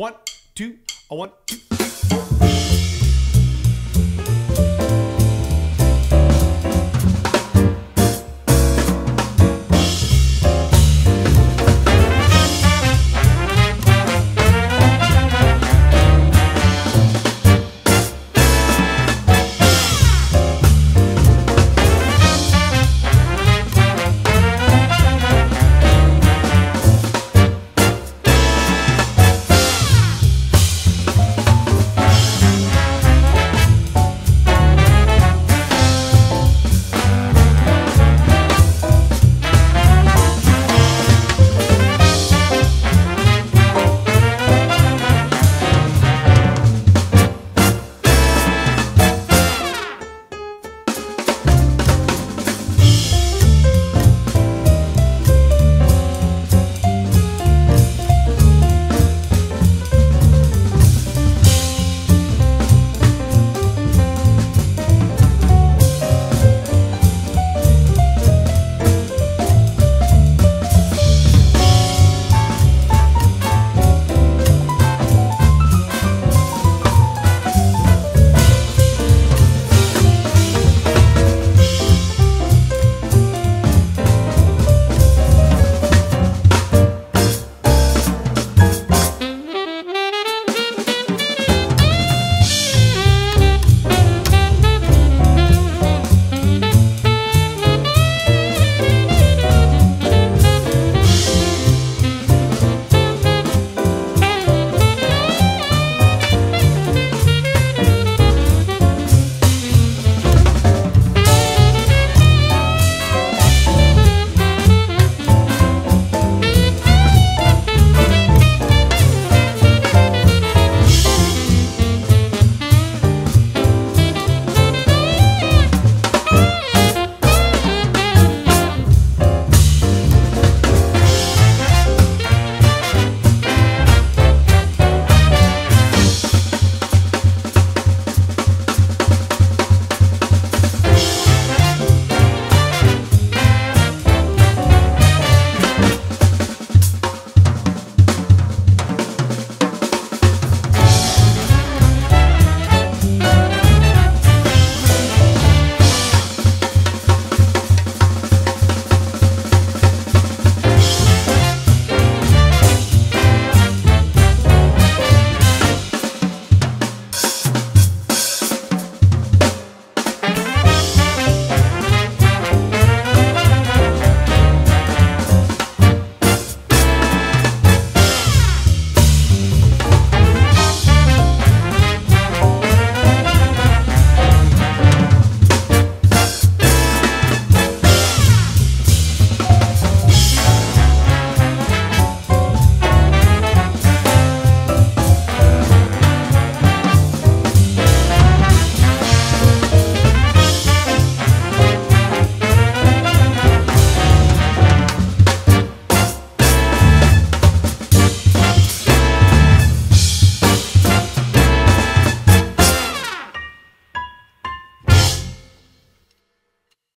One, two, a one, two.